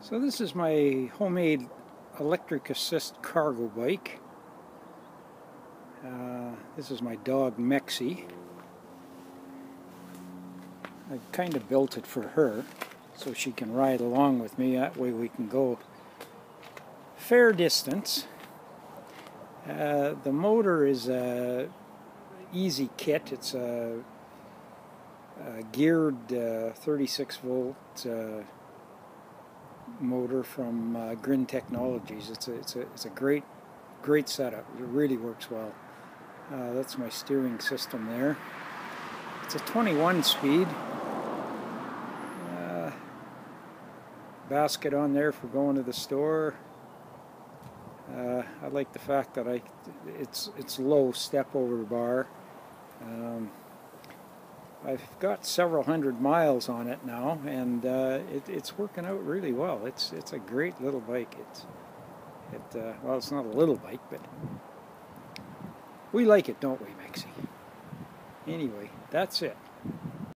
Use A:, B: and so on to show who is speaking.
A: So this is my homemade electric assist cargo bike. Uh, this is my dog Mexi. I kind of built it for her so she can ride along with me. That way we can go fair distance. Uh, the motor is a eZee kit. It's a, a geared uh, 36 volt uh, motor from uh, Grin Technologies. It's a, it's a, it's a great, great setup. It really works well. Uh, that's my steering system there. It's a 21 speed. Uh, basket on there for going to the store. Uh, I like the fact that I it's it's low step over bar. Um, I've got several hundred miles on it now, and uh, it, it's working out really well. It's it's a great little bike. It's it uh, well, it's not a little bike, but we like it, don't we, Mexi? Anyway, that's it.